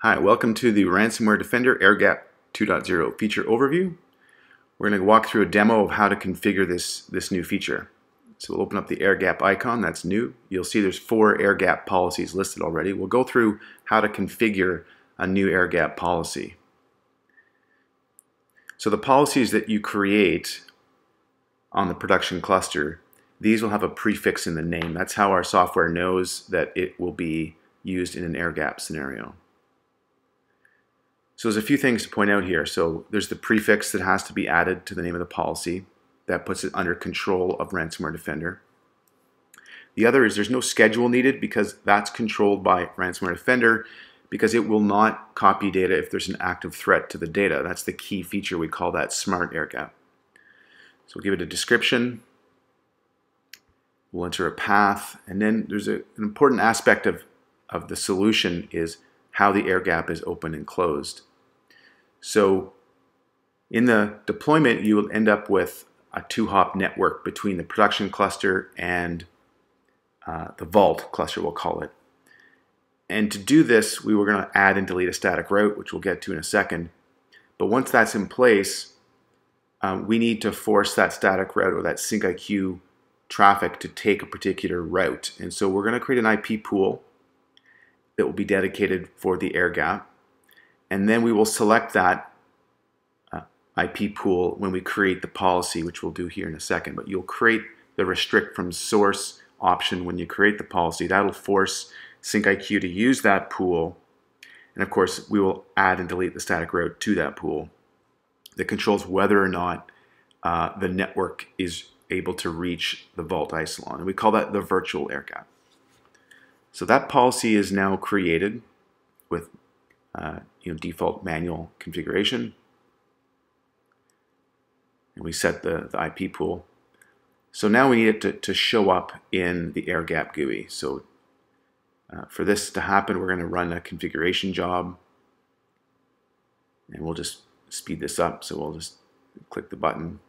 Hi, welcome to the Ransomware Defender AirGap 2.0 feature overview. We're going to walk through a demo of how to configure this, this new feature. So we'll open up the AirGap icon, that's new. You'll see there's four AirGap policies listed already. We'll go through how to configure a new AirGap policy. So the policies that you create on the production cluster, these will have a prefix in the name. That's how our software knows that it will be used in an AirGap scenario. So there's a few things to point out here. So there's the prefix that has to be added to the name of the policy. That puts it under control of Ransomware Defender. The other is there's no schedule needed because that's controlled by Ransomware Defender because it will not copy data if there's an active threat to the data. That's the key feature. We call that Smart Air Gap. So we'll give it a description. We'll enter a path. And then there's a, an important aspect of, of the solution is how the air gap is open and closed. So in the deployment, you will end up with a two-hop network between the production cluster and uh, the vault cluster, we'll call it. And to do this, we were going to add and delete a static route, which we'll get to in a second. But once that's in place, um, we need to force that static route or that sync SyncIQ traffic to take a particular route. And so we're going to create an IP pool that will be dedicated for the air gap. And then we will select that uh, IP pool when we create the policy, which we'll do here in a second. But you'll create the restrict from source option when you create the policy. That'll force SyncIQ to use that pool. And of course, we will add and delete the static route to that pool that controls whether or not uh, the network is able to reach the Vault Isilon. And we call that the virtual air gap. So that policy is now created with uh, you know, default manual configuration. And we set the, the IP pool. So now we need it to, to show up in the air gap GUI. So uh, for this to happen, we're going to run a configuration job. And we'll just speed this up. So we'll just click the button.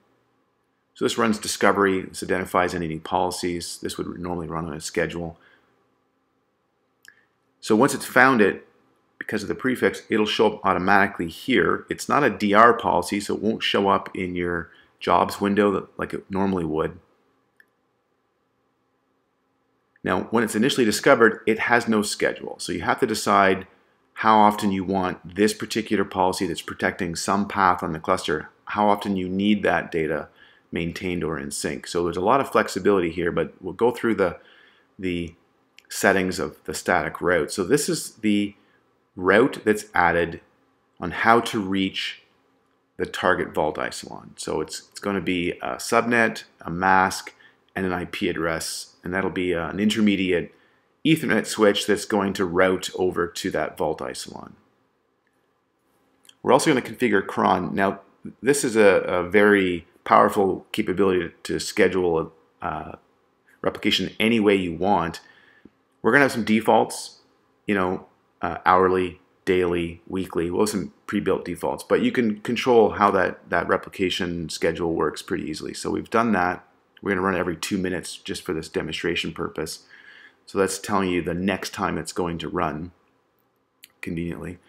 So this runs discovery. This identifies any new policies. This would normally run on a schedule. So once it's found it, because of the prefix, it'll show up automatically here. It's not a DR policy, so it won't show up in your jobs window like it normally would. Now, when it's initially discovered, it has no schedule. So you have to decide how often you want this particular policy that's protecting some path on the cluster, how often you need that data maintained or in sync. So there's a lot of flexibility here, but we'll go through the, the settings of the static route. So this is the route that's added on how to reach the target vault isilon. So it's, it's going to be a subnet, a mask, and an IP address, and that'll be uh, an intermediate Ethernet switch that's going to route over to that vault isilon. We're also going to configure cron. Now, this is a, a very powerful capability to schedule a uh, replication any way you want. We're going to have some defaults, you know, uh, hourly, daily, weekly. We'll have some pre-built defaults, but you can control how that, that replication schedule works pretty easily. So we've done that. We're going to run every two minutes just for this demonstration purpose. So that's telling you the next time it's going to run conveniently.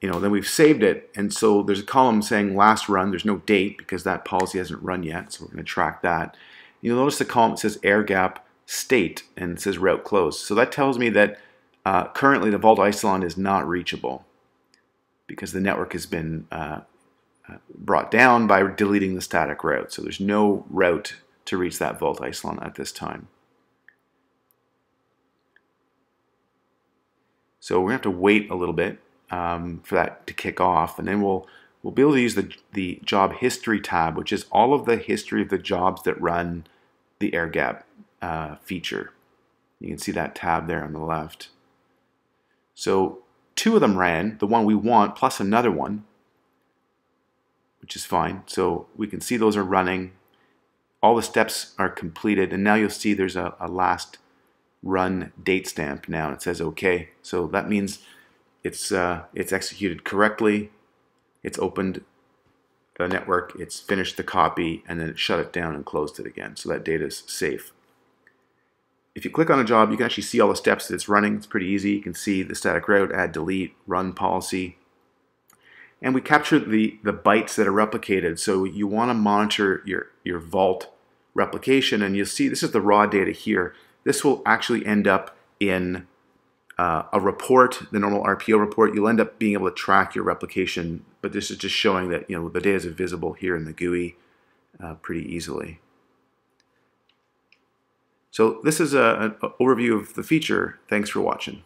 You know, then we've saved it, and so there's a column saying last run. There's no date because that policy hasn't run yet, so we're going to track that. You'll notice the column says air gap state and says route closed. So that tells me that uh, currently the Vault Isilon is not reachable because the network has been uh, uh, brought down by deleting the static route. So there's no route to reach that Vault Isilon at this time. So we're going to have to wait a little bit um, for that to kick off, and then we'll we'll be able to use the, the job history tab, which is all of the history of the jobs that run the air gap uh, feature. You can see that tab there on the left. So two of them ran, the one we want plus another one, which is fine. So we can see those are running. All the steps are completed, and now you'll see there's a, a last run date stamp now. It says OK. So that means it's, uh, it's executed correctly. It's opened the network, it's finished the copy, and then it shut it down and closed it again. So that data is safe if you click on a job, you can actually see all the steps that it's running. It's pretty easy. You can see the static route, add, delete, run policy. And we capture the, the bytes that are replicated. So you want to monitor your, your vault replication. And you'll see this is the raw data here. This will actually end up in uh, a report, the normal RPO report. You'll end up being able to track your replication. But this is just showing that you know the data is visible here in the GUI uh, pretty easily. So this is an overview of the feature. Thanks for watching.